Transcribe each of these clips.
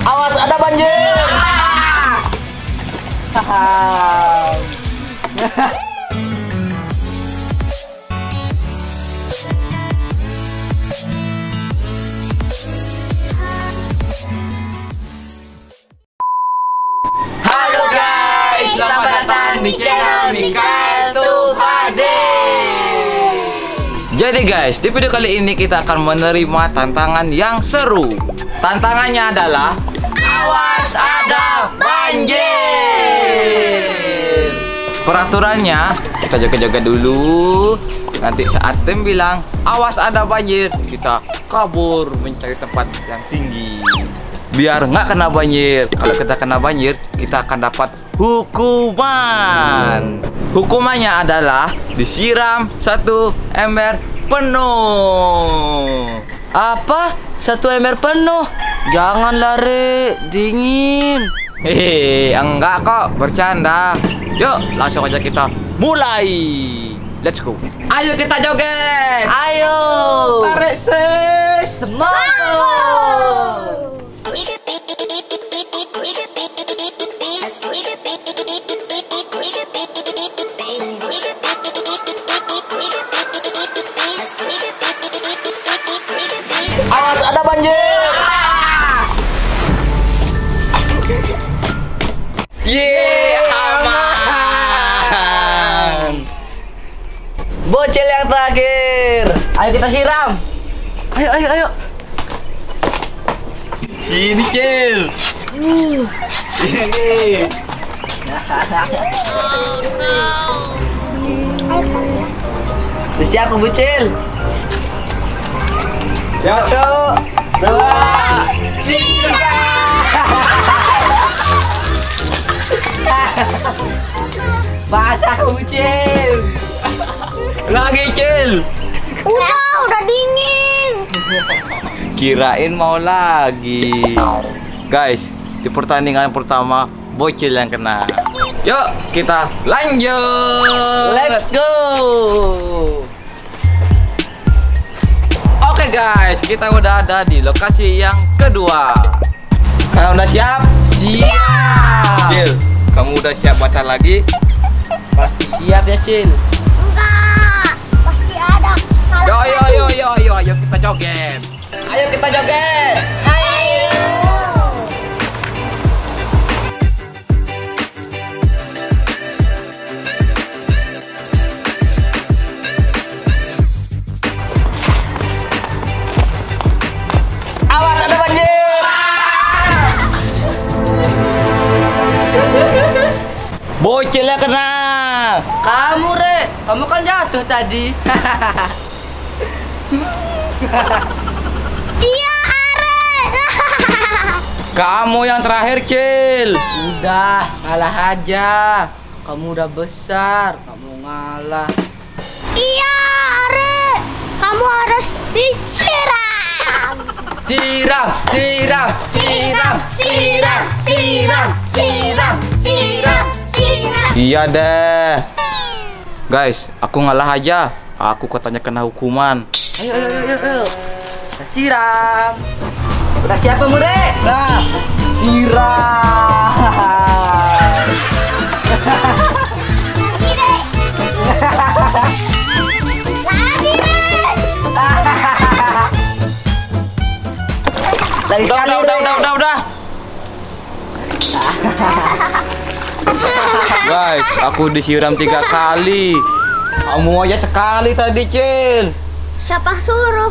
Awas ada banjir. Halo guys, selamat datang di channel Mikael Tuhade. Jadi guys, di video kali ini kita akan menerima tantangan yang seru. Tantangannya adalah Awas ada banjir. Peraturannya kita jaga-jaga dulu. Nanti saat tim bilang awas ada banjir, kita kabur mencari tempat yang tinggi. Biar nggak kena banjir. Kalau kita kena banjir, kita akan dapat hukuman. Hukumannya adalah disiram satu ember penuh. Apa? Satu ember penuh? Jangan lari, dingin. Hehehe, enggak kok, bercanda. Yuk, langsung aja kita mulai. Let's go. Ayo kita joget. Ayo. Tarik sis. Semangat. Bocil yang terakhir. Ayo kita siram. Ayo, ayo, ayo. Sini, Cil. Sini. Sudah siap, Bocil? Satu, Dua, tiga. basah, Bocil. Lagi, Cil. Udah, udah dingin. Kirain mau lagi. Guys, di pertandingan pertama bocil yang kena. Yuk, kita lanjut. Let's go. Oke guys, kita udah ada di lokasi yang kedua. Kalian udah siap? Siap. Cil, kamu udah siap baca lagi? Pasti siap ya, Cil. Yo yo yo yo yo, ayo kita joget. Ayo kita joget. Ayo. Awas ada banjir. Bocil yang kena. Kamu, Rek. Kamu kan jatuh tadi. Iya, Are. Kamu yang terakhir, Cil. Udah, ngalah aja. Kamu udah besar, kamu ngalah. iya, Are. Kamu harus disiram. Siram, siram, siram, siram, siram, siram, siram. Siram. Iya deh. Guys, aku ngalah aja. Aku katanya kena hukuman. Ayo, ayo, ayo, ayo. Kita siram. Sudah siap Rek? Nah, siram. Lagi, Udah, sekali, udah, udah, udah, udah, udah. Guys, aku disiram tiga kali. Kamu aja sekali tadi, Cil. Siapa suruh?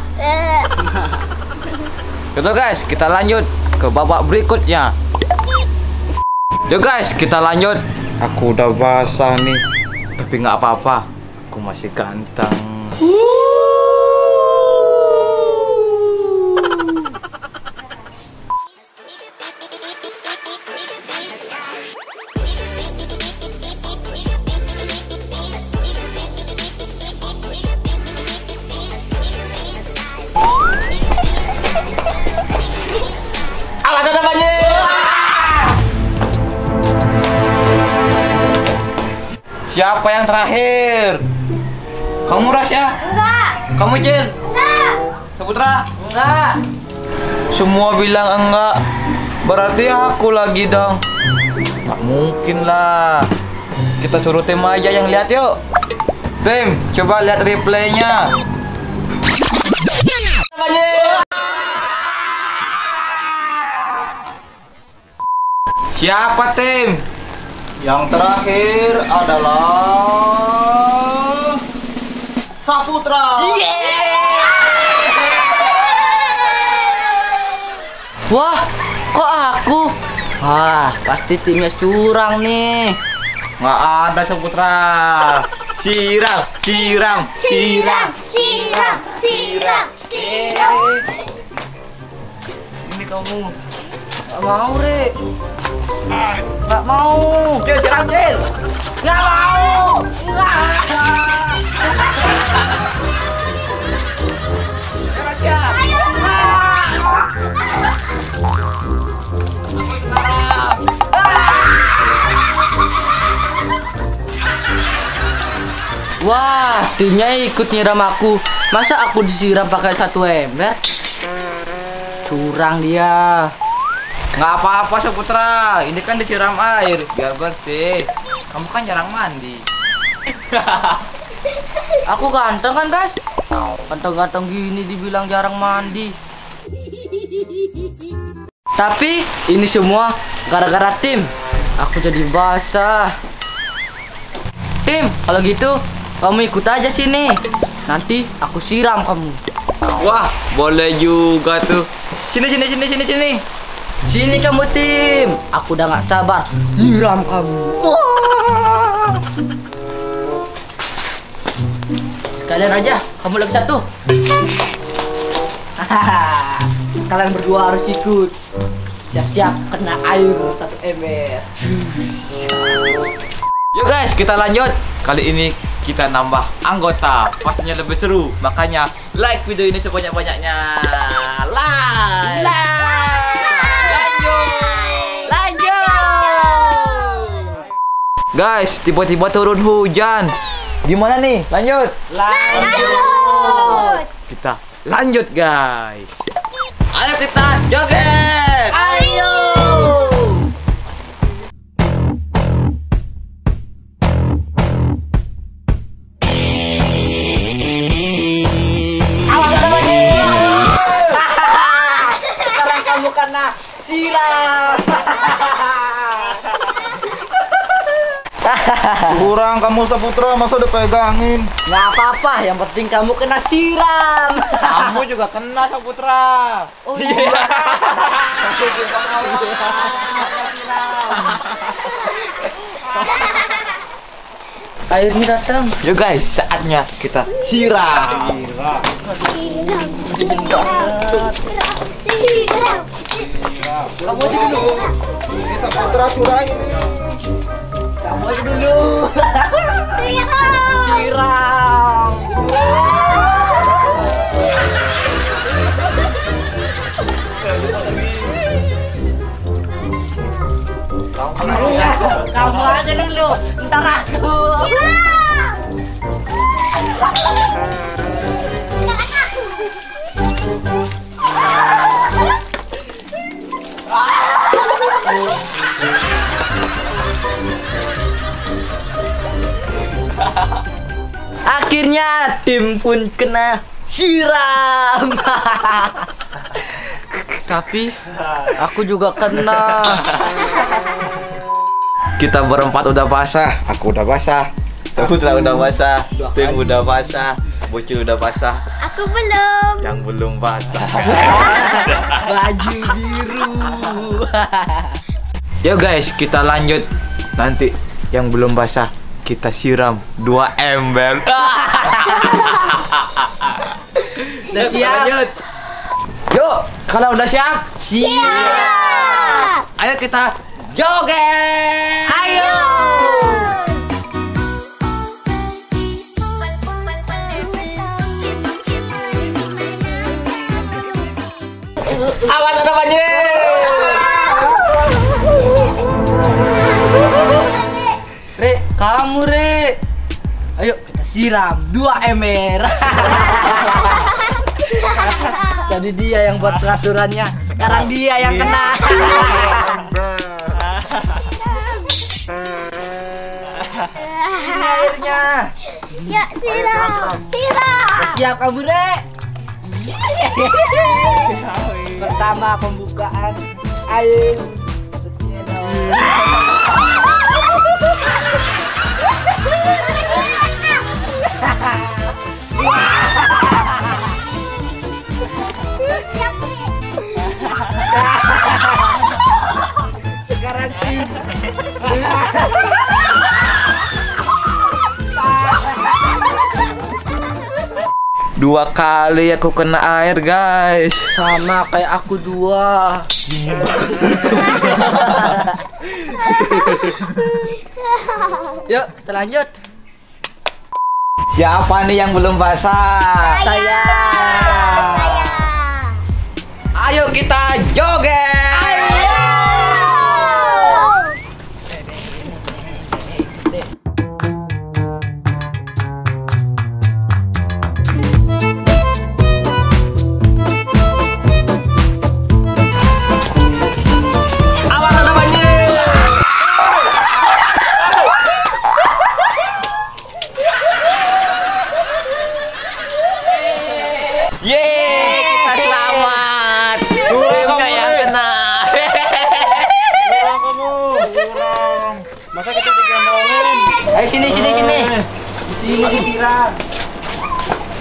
Gitu guys, kita lanjut ke babak berikutnya. Yuk guys, kita lanjut. Aku udah basah nih, tapi nggak apa-apa. Aku masih ganteng. Siapa yang terakhir? Kamu Ras ya? Enggak. Kamu Cil? Enggak. Saputra? Enggak. Semua bilang enggak. Berarti aku lagi dong. Nggak mungkin lah. Kita suruh tim aja yang lihat yuk. Tim, coba lihat replaynya. Siapa tim? Yang terakhir adalah Saputra. Wah, kok aku? Wah, pasti timnya curang nih. Nggak ada Saputra. Siram, siram, Siram, siram, siram, siram. Sini kamu. Gak mau, Re. Gak mau. Cil, siram, Cil. Gak mau. Enggak. Wah, timnya ikut nyiram aku. Masa aku disiram pakai satu ember? Curang dia. Nggak apa-apa Saputra. Ini kan disiram air biar bersih. Kamu kan jarang mandi. Aku ganteng kan, guys? Ganteng-ganteng gini dibilang jarang mandi. Tapi ini semua gara-gara tim. Aku jadi basah. Tim, kalau gitu kamu ikut aja sini. Nanti aku siram kamu. Wah, boleh juga tuh. Sini, sini, sini, sini, sini. Sini kamu tim. Aku udah nggak sabar nyiram kamu. Sekalian aja, kamu lagi satu. Kalian berdua harus ikut. Siap-siap kena air satu ember. Yuk guys, kita lanjut. Kali ini kita nambah anggota. Pastinya lebih seru. Makanya like video ini sebanyak-banyaknya. Guys, tiba-tiba turun hujan. Gimana nih? Lanjut. Lanjut. Kita lanjut guys. Ayo kita joget. Ayo. Awas ada banjir. Sekarang kamu kena siram. Kurang kamu Saputra, masa udah pegangin? Nggak apa-apa, yang penting kamu kena siram. Kamu juga kena Saputra. Oh iya. Airnya datang. Yuk guys, saatnya kita siram. Siram, siram, siram. Kamu aja dulu. Ini Saputra curangin. Kamu aja dulu. Siram. Siram. Akhirnya tim pun kena siram. Tapi aku juga kena. Kita berempat udah basah. Aku udah basah. Saputra udah basah. Tim kali. udah basah. Bocil udah basah. Aku belum. Yang belum basah. Baju biru. Yuk guys, kita lanjut. Nanti yang belum basah kita siram dua ember. Udah siap? Lanjut. Yuk, Kalau udah siap? Siap. ayo kita joget. Ayo. Awas ada banjir. Kamu Re. Ayo kita siram dua ember. Jadi dia yang buat peraturannya. Sekarang dia yang kena. Ini airnya. Ya, siram. Siram. Siap kamu, Rek? Pertama pembukaan air. Sekarang tim. Dua kali aku kena air guys. Sama kayak aku dua. Yuk, kita lanjut. Siapa nih yang belum basah? Saya. Saya. Ayo kita joget.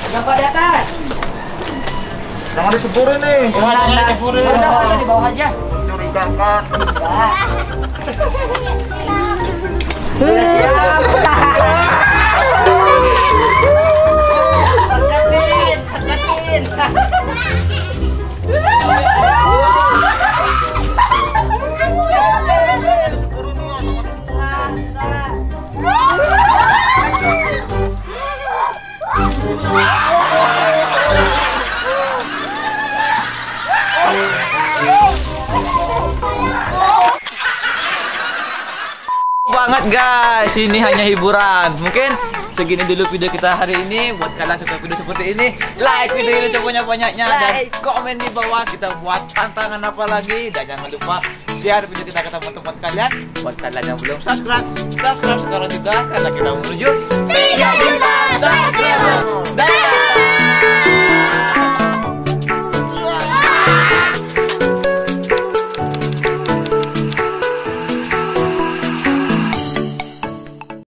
Jangan di atas. Jangan diceburin nih. Jangan di atas. diceburin. Udah, udah di bawah aja. Mencurigakan. Udah siap. Teketin, teketin. guys ini hanya hiburan. Mungkin segini dulu video kita hari ini. Buat kalian suka video seperti ini like video ini sebanyak banyaknya dan komen di bawah. Kita buat tantangan apa lagi. Dan jangan lupa share video kita ke teman-teman kalian. Buat kalian yang belum subscribe subscribe sekarang juga. Karena kita menuju 3 juta